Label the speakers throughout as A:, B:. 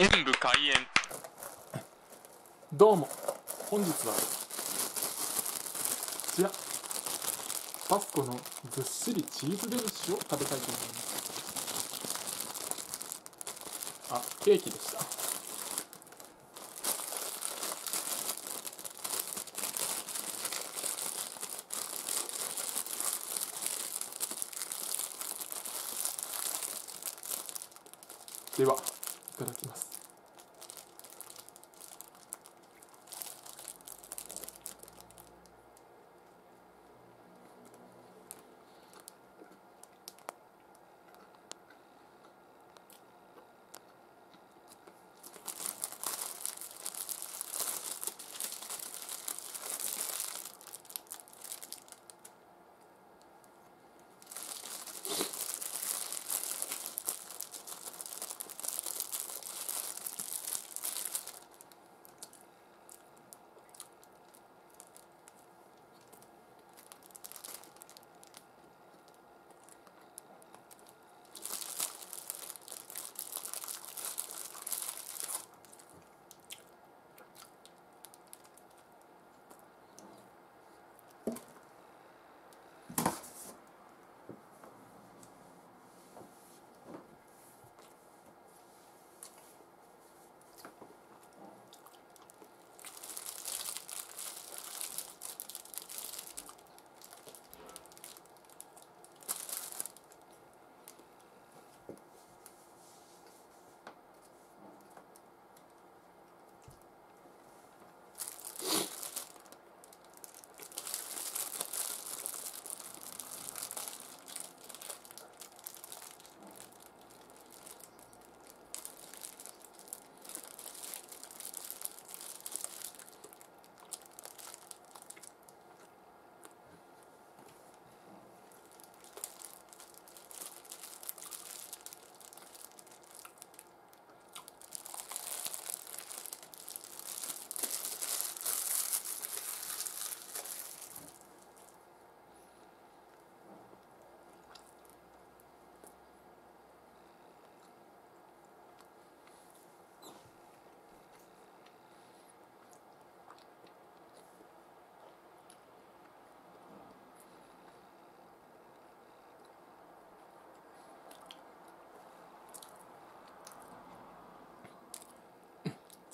A: 演武開演。
B: どうも。本日はこちら。パスコのずっしりチーズデニッシュを食べたいと思います。あケーキでした。では。いただきます。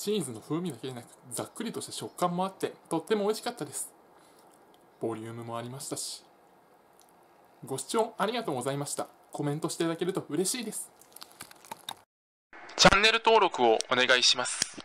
B: チーズの風味だけでなくざっくりとした食感もあってとっても美味しかったです。ボリュームもありましたしご視聴ありがとうございました。コメントしていただけると嬉しいです。
A: チャンネル登録をお願いします。